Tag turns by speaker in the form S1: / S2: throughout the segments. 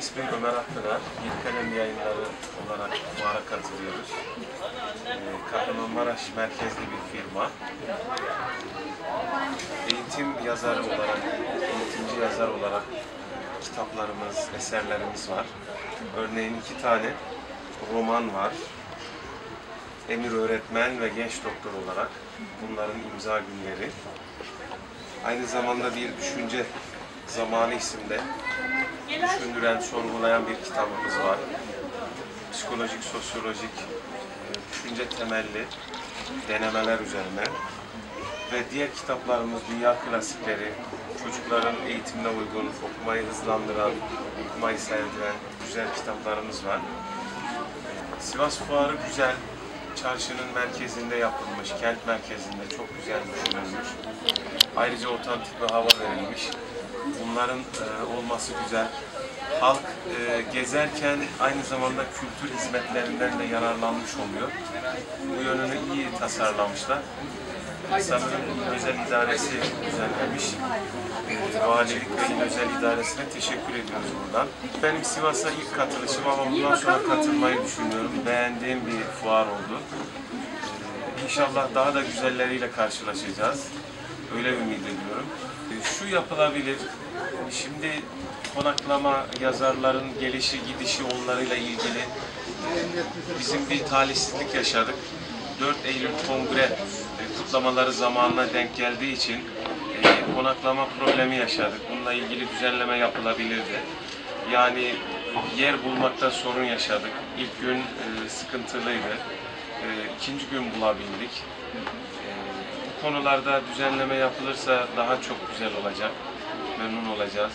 S1: İsmim Ömer Akpınar. Bir Kalem Yayınları olarak fuara katılıyoruz. Ee, Kahramanmaraş merkezli bir firma. Eğitim yazarı olarak, eğitimci yazar olarak kitaplarımız, eserlerimiz var. Örneğin iki tane roman var. Emir Öğretmen ve Genç Doktor olarak bunların imza günleri. Aynı zamanda bir düşünce zamanı isimde düşündüren, sorgulayan bir kitabımız var. Psikolojik, sosyolojik, e, düşünce temelli denemeler üzerine ve diğer kitaplarımız dünya klasikleri, çocukların eğitimine uygun, okumayı hızlandıran, okumayı sevdiren güzel kitaplarımız var. Sivas Fuarı güzel, çarşının merkezinde yapılmış, kent merkezinde çok güzel düşünülmüş. Ayrıca otantik bir hava verilmiş. Bunların e, olması güzel. Halk e, gezerken aynı zamanda kültür hizmetlerinden de yararlanmış oluyor. Bu yönünü iyi tasarlamışlar. İl Özel İdaresi düzenlemiş. Valilik ve Özel İdaresi'ne teşekkür ediyoruz buradan. Benim Sivas'a ilk katılışım ama bundan sonra katılmayı düşünüyorum. Beğendiğim bir fuar oldu. İnşallah daha da güzelleriyle karşılaşacağız. Öyle ümit ediyorum. E, Şu yapılabilir. Şimdi konaklama yazarların gelişi gidişi onlarıyla ilgili bizim bir talihsizlik yaşadık. 4 Eylül Kongre e, kutlamaları zamanına denk geldiği için e, konaklama problemi yaşadık. Bununla ilgili düzenleme yapılabilirdi. Yani yer bulmakta sorun yaşadık. İlk gün e, sıkıntılıydı. İkinci gün bulabildik. E, konularda düzenleme yapılırsa daha çok güzel olacak. Memnun olacağız.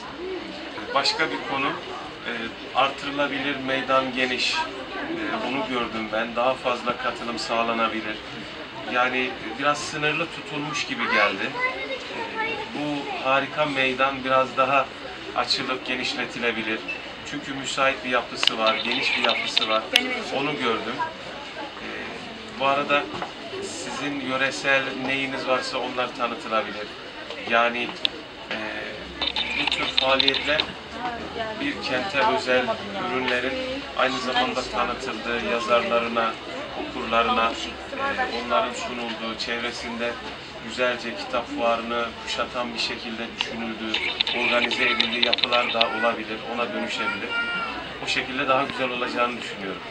S1: E, Başka bir konu e, artırılabilir meydan geniş. E, Bunu gördüm ben. Daha fazla katılım sağlanabilir. Yani biraz sınırlı tutulmuş gibi geldi. E, Bu harika meydan biraz daha açılıp genişletilebilir. Çünkü müsait bir yapısı var, geniş bir yapısı var. Onu gördüm. E, Bu arada sizin yöresel neyiniz varsa onlar tanıtılabilir. Yani e, bu tür faaliyetler bir kente özel ürünlerin aynı zamanda tanıtıldığı yazarlarına, okurlarına, e, onların sunulduğu, çevresinde güzelce kitap fuarını kuşatan bir şekilde düşünüldüğü, organize edildiği yapılar da olabilir, ona dönüşebilir. O şekilde daha güzel olacağını düşünüyorum.